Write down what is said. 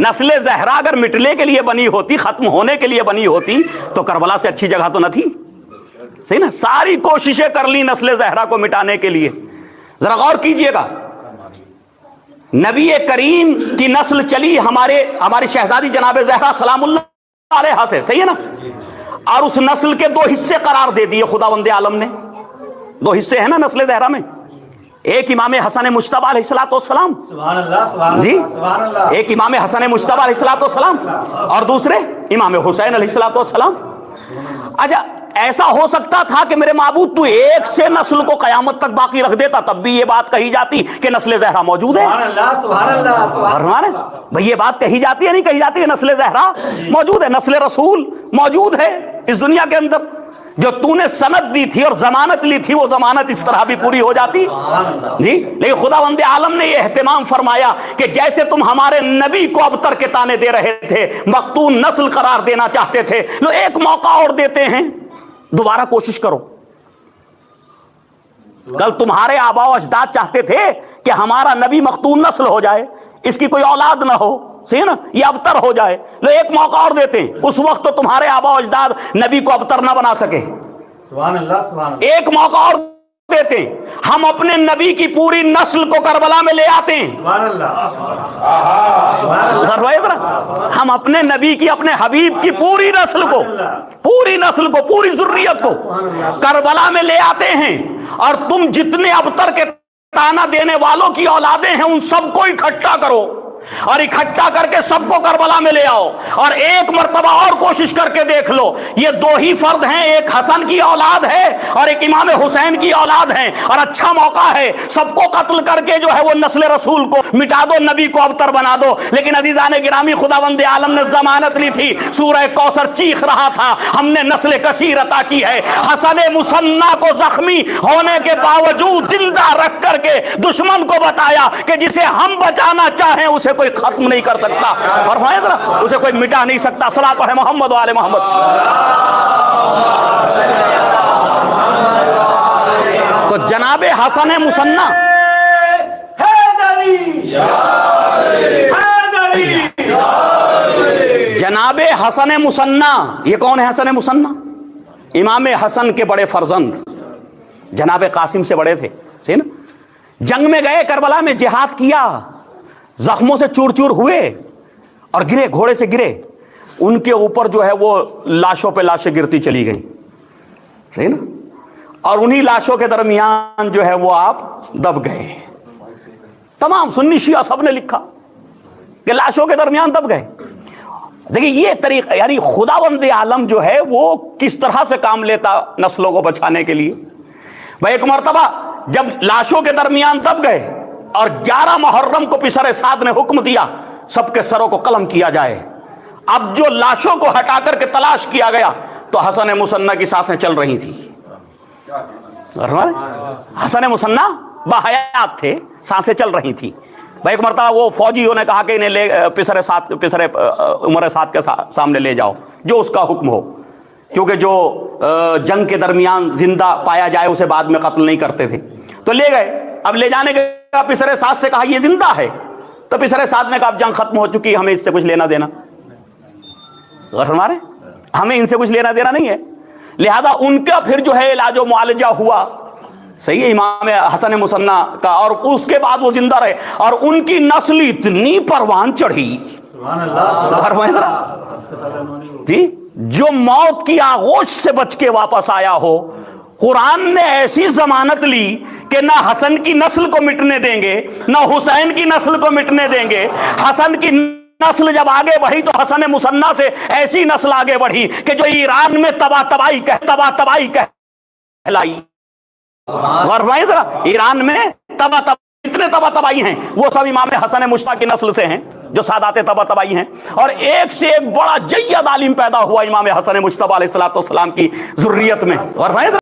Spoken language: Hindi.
नस्ल जहरा अगर मिटने के लिए बनी होती, खत्म होने के लिए बनी होती तो करबला से अच्छी जगह तो न थी। सही ना? सारी कोशिशें कर ली नस्ल जहरा को मिटाने के लिए। जरा गौर कीजिएगा। नबी करीम की नस्ल चली हमारे, हमारी शहजादी जनाब जहरा अलैहा से। सही है ना? और उस नस्ल के दो हिस्से करार दे दिए खुदा वंदे आलम ने। दो हिस्से हैं ना नस्ल जहरा में? एक इमाम हसन मुश्तबा सलाम जी? एक इमाम हसन मुश्तबा सलाम और दूसरे इमाम हुसैन सलाम अच्छा ऐसा हो सकता था कि मेरे माबूद तू एक से नस्ल को कयामत तक बाकी रख देता तब भी ये बात कही जाती कि नस्ल जहरा मौजूद है। भाई ये बात कही जाती है नहीं कही जाती है नस्ल जहरा मौजूद है? नस्ल रसूल मौजूद है इस दुनिया के अंदर। जो तूने सनद दी थी और जमानत ली थी वो जमानत इस तरह भी पूरी हो जाती। जी लेकिन खुदा वंदे आलम ने ये अहतमाम फरमाया कि जैसे तुम हमारे नबी को अबतर के ताने दे रहे थे मखतून नस्ल करार देना चाहते थे लो एक मौका और देते हैं। दोबारा कोशिश करो। कल तुम्हारे आबाओ अजदाद चाहते थे कि हमारा नबी मखतून नस्ल हो जाए इसकी कोई औलाद ना हो सही ना? ये अबतर हो जाए। लो एक मौका और देते हैं। उस वक्त तो तुम्हारे आबाओ अजदाद नबी को अबतर ना बना सके। सुभान अल्लाह सुभान अल्लाह। एक मौका और देते हैं। हम अपने नबी की पूरी नस्ल को करबला में ले आते हैं। हम अपने नबी की अपने हबीब की पूरी नस्ल को पूरी नस्ल को पूरी जुर्रियत को करबला में ले आते हैं। और तुम जितने अबतर के ताना देने वालों की औलादे हैं उन सबको इकट्ठा करो। और इकट्ठा करके सबको करबला में ले आओ। और एक मरतबा और कोशिश करके देख लो, ये दो ही फर्द हैं, एक हसन की औलाद है और एक इमाम हुसैन की औलाद है। और अच्छा मौका है, सबको कत्ल करके जो है वो नस्ल रसूल को मिटा दो, नबी को अबतर बना दो। लेकिन अजीजा ने गिरामी खुदा वंदे आलम ने जमानत ली थी, सूरह कौसर चीख रहा था, हमने नस्ल कसीर अता की है। हसन मुसन्ना को जख्मी होने के बावजूद ज़िंदा रख करके दुश्मन को बताया कि जिसे हम बचाना चाहें, उसे कोई खत्म नहीं कर सकता। और हाँ जरा उसे कोई मिटा नहीं सकता। सलाह पढ़े मोहम्मद वाले मोहम्मद। तो जनाबे हसन है मुसन्ना। जनाबे हसन मुसन्ना। ये कौन है हसन मुसन्ना? इमाम हसन के बड़े फर्जंद। जनाब कासिम से बड़े थे। सही ना? जंग में गए करबला में जिहाद किया। जख्मों से चूर चूर हुए और गिरे, घोड़े से गिरे। उनके ऊपर जो है वो लाशों पे लाशें गिरती चली गई। सही ना? और उन्हीं लाशों के दरमियान जो है वो आप दब गए। तमाम सुन्नी शिया सबने लिखा कि लाशों के दरमियान दब गए। देखिए, ये तरीका, यानी खुदावंद आलम जो है वो किस तरह से काम लेता नस्लों को बचाने के लिए? भाई, एक मरतबा, जब लाशों के दरमियान दब गए और 11 मुहर्रम को पिसर साद ने हुक्म दिया सबके सरों को कलम किया जाए। अब जो लाशों को हटा करके तलाश किया गया तो हसन मुसन्ना की साँसें चल रही थी। हसन मुसन्ना बहयात थे साँसें चल रही थी। भाई एक मरतबा वो फौजियों ने कहा कि इन्हें ले पिसरे साथ पिसरे उमर साथ के सा, सामने ले जाओ जो उसका हुक्म हो। क्योंकि जो जंग के दरमियान ज़िंदा पाया जाए उसे बाद में कत्ल नहीं करते थे। तो ले गए। अब ले जाने के पिसरे साथ से कहा ये ज़िंदा है। तो पिसरे साथ ने कहा अब जंग खत्म हो चुकी है हमें इससे कुछ लेना देना। गौर हमारे हमें इनसे कुछ लेना देना नहीं है। लिहाजा उनका फिर जो है इलाजो मुआलजा हुआ। सही है इमाम हसन मुसन्ना का और उसके बाद वो ज़िंदा रहे और उनकी नस्ल इतनी परवान चढ़ी। जी जो मौत की आगोश से बच के वापस आया हो कुरान ने ऐसी जमानत ली कि ना हसन की नस्ल को मिटने देंगे, ना हुसैन की नस्ल को मिटने देंगे। हसन की नस्ल जब आगे बढ़ी तो हसन मुसन्ना से ऐसी नस्ल आगे बढ़ी कि जो ईरान में तबा तबाही कह तबा तबाही कहलाई। और जरा, ईरान में तबा तब इतने तबा तबाई हैं? वो सब इमाम हसन मुश्ता की नस्ल से हैं, जो सादात तबा तबाई हैं। और एक से एक बड़ा जैद आलिम पैदा हुआ इमाम हसन मुश्तबा की जुर्रियत में। और